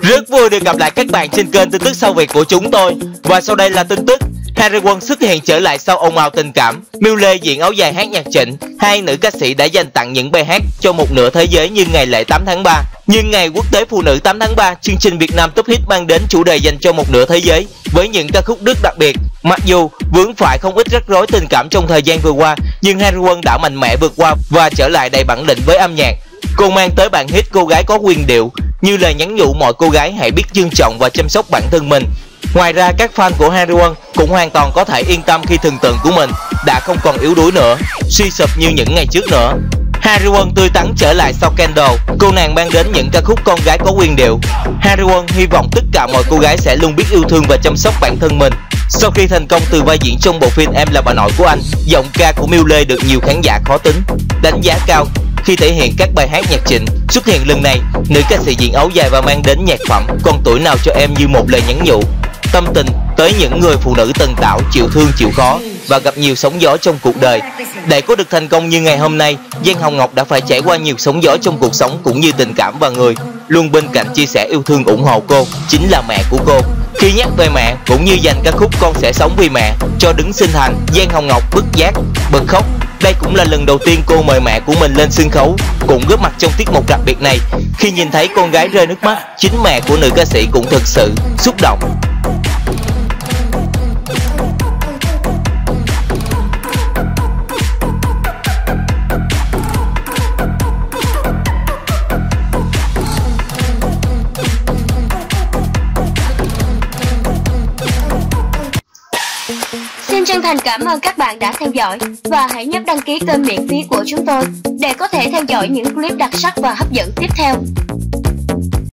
Rất vui được gặp lại các bạn trên kênh tin tức sau Việt của chúng tôi. Và sau đây là tin tức. Harry Won xuất hiện trở lại sau ồn ào tình cảm. Miu Lê diện áo dài hát nhạc trịnh. Hai nữ ca sĩ đã dành tặng những bài hát cho một nửa thế giới như ngày lễ 8 tháng 3 Nhưng ngày quốc tế phụ nữ 8 tháng 3 Chương trình Việt Nam Top Hit mang đến chủ đề dành cho một nửa thế giới Với những ca khúc rất đặc biệt. Mặc dù vướng phải không ít rắc rối tình cảm trong thời gian vừa qua, Nhưng Harry Won đã mạnh mẽ vượt qua và trở lại đầy bản lĩnh với âm nhạc. Cô mang tới bản hit cô gái có quyền điệu như lời nhắn nhủ mọi cô gái hãy biết trân trọng và chăm sóc bản thân mình. Ngoài ra các fan của Harry Won cũng hoàn toàn có thể yên tâm khi thần tượng của mình đã không còn yếu đuối nữa, suy sụp như những ngày trước nữa. Harry Won tươi tắn trở lại sau Kendall, cô nàng mang đến những ca khúc con gái có quyền điệu. Harry Won hy vọng tất cả mọi cô gái sẽ luôn biết yêu thương và chăm sóc bản thân mình. Sau khi thành công từ vai diễn trong bộ phim Em là bà nội của anh, giọng ca của Miu Lê được nhiều khán giả khó tính, đánh giá cao khi thể hiện các bài hát nhạc trịnh. Xuất hiện lần này, nữ ca sĩ diện áo dài và mang đến nhạc phẩm Con tuổi nào cho em như một lời nhắn nhủ tâm tình tới những người phụ nữ tần tảo chịu thương chịu khó và gặp nhiều sóng gió trong cuộc đời. Để có được thành công như ngày hôm nay, Giang Hồng Ngọc đã phải trải qua nhiều sóng gió trong cuộc sống cũng như tình cảm và người luôn bên cạnh chia sẻ yêu thương ủng hộ cô chính là mẹ của cô. Khi nhắc về mẹ cũng như dành ca khúc Con sẽ sống vì mẹ cho đứng sinh thành, Giang Hồng Ngọc bức giác, bật khóc. Đây cũng là lần đầu tiên cô mời mẹ của mình lên sân khấu, cũng góp mặt trong tiết mục đặc biệt này. Khi nhìn thấy con gái rơi nước mắt, chính mẹ của nữ ca sĩ cũng thực sự xúc động. Xin chân thành cảm ơn các bạn đã theo dõi và hãy nhấn đăng ký kênh miễn phí của chúng tôi để có thể theo dõi những clip đặc sắc và hấp dẫn tiếp theo.